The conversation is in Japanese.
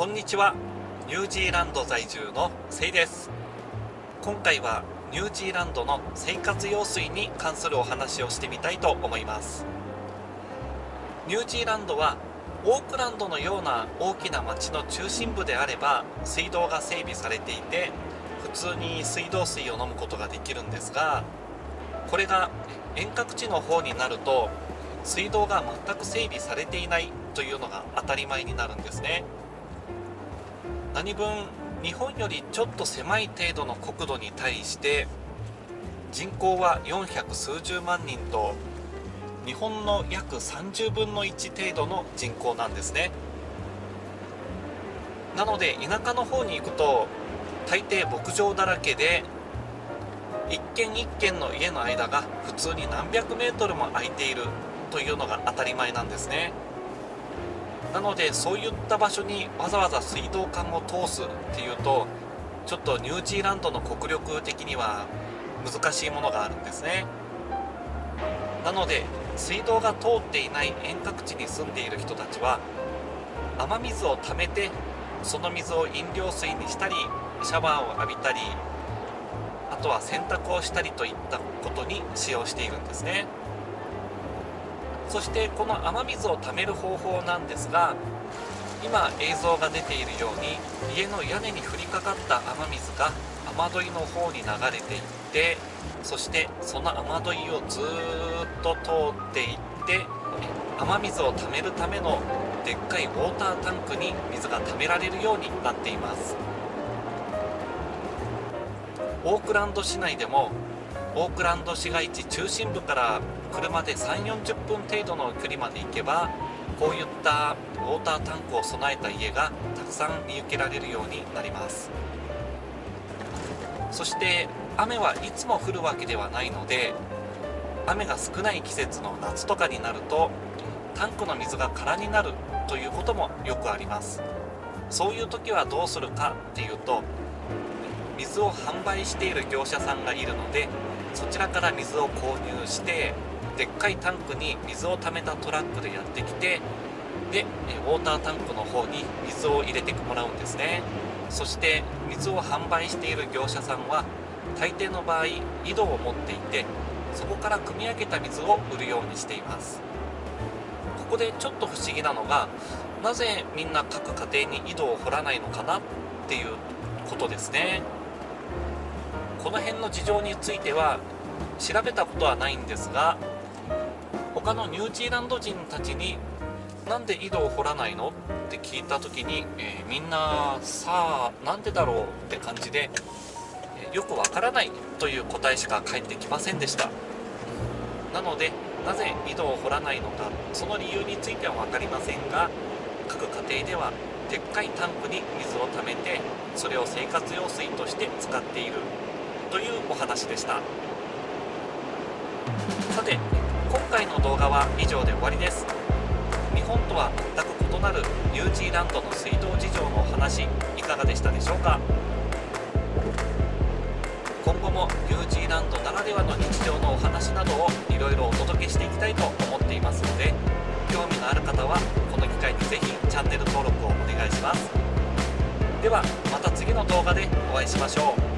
こんにちは。ニュージーランド在住のせいです。今回はニュージーランドの生活用水に関するお話をしてみたいと思います。ニュージーランドはオークランドのような大きな町の中心部であれば水道が整備されていて普通に水道水を飲むことができるんですがこれが遠隔地の方になると水道が全く整備されていないというのが当たり前になるんですね。何分日本よりちょっと狭い程度の国土に対して人口は400数十万人と日本の約30分の1程度の人口なんですね。なので田舎の方に行くと大抵牧場だらけで一軒一軒の家の間が普通に何百メートルも空いているというのが当たり前なんですね。なのでそういった場所にわざわざ水道管を通すっていうとちょっとニュージーランドの国力的には難しいものがあるんですね。なので水道が通っていない遠隔地に住んでいる人たちは雨水を溜めてその水を飲料水にしたりシャワーを浴びたりあとは洗濯をしたりといったことに使用しているんですね。そしてこの雨水を貯める方法なんですが今映像が出ているように家の屋根に降りかかった雨水が雨どいの方に流れていってそしてその雨どいをずっと通っていって雨水を貯めるためのでっかいウォータータンクに水が貯められるようになっています。オークランド市内でもオークランド市街地中心部から車で3 4 0分程度の距離まで行けばこういったウォータータンクを備えた家がたくさん見受けられるようになります。そして雨はいつも降るわけではないので雨が少ない季節の夏とかになるとタンクの水が空になるということもよくあります。そういう時はどうするかっていうと水を販売している業者さんがいるのでそちらから水を購入してでっかいタンクに水を溜めたトラックでやってきてでウォータータンクの方に水を入れてもらうんですね。そして水を販売している業者さんは大抵の場合井戸を持っていてそこから汲み上げた水を売るようにしています。ここでちょっと不思議なのがなぜみんな各家庭に井戸を掘らないのかなっていうことですね。この辺の事情については調べたことはないんですが他のニュージーランド人たちになんで井戸を掘らないのって聞いた時に、えー、みんなさあなんでだろうって感じで、え、よくわからないという答えしか返ってきませんでした。なのでなぜ井戸を掘らないのかその理由については分かりませんが各家庭ではでっかいタンクに水を溜めてそれを生活用水として使っている。というお話でした。さて今回の動画は以上で終わりです。日本とは全く異なるニュージーランドの水道事情のお話いかがでしたでしょうか？今後もニュージーランドならではの日常のお話などをいろいろお届けしていきたいと思っていますので興味のある方はこの機会にぜひチャンネル登録をお願いします。ではまた次の動画でお会いしましょう。